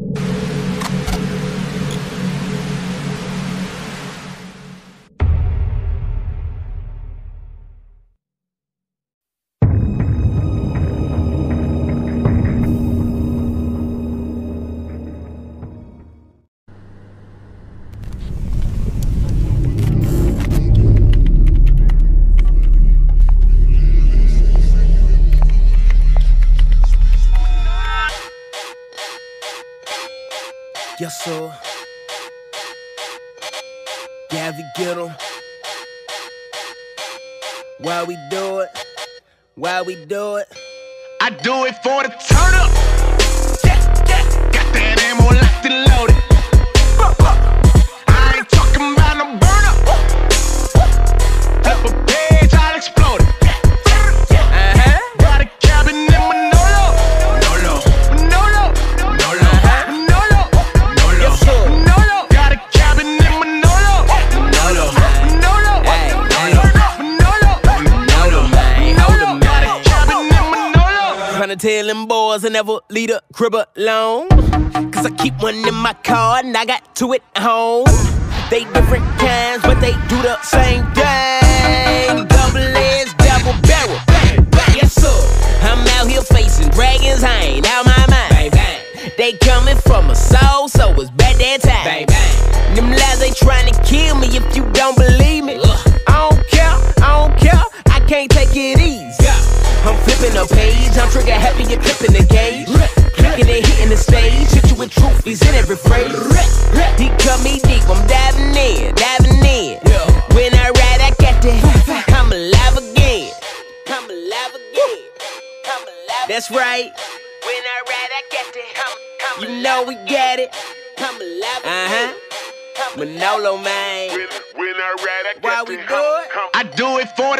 Yes, sir. Yeah, we get 'em. Why we do it? Why we do it? I do it for the turn up. Manolo. Tryna tell them boys I never leave a crib alone. Cause I keep one in my car and I got two at home. They different kinds, but they do the same thing. Double edged, double barrel. Bang, bang. Yes, sir. I'm out here facing dragons, I ain't out my mind. Bang, bang. They coming from a soul, so it's bad that time. Bang, bang. Them lies they trying to kill me if you don't believe I'm flipping a page, I'm trigger happy, you're clipping the gauge. Clicking and hitting the stage, hit you with truth, he's in every phrase. He cut me deep, I'm diving in, diving in. When I ride, I got that, I'm alive again. I'm alive again. I'm alive That's right. When I ride, I got that, I'm, I'm You know we got it. I'm alive Uh-huh. Manolo, man. When I ride, I Why we do it? I do it for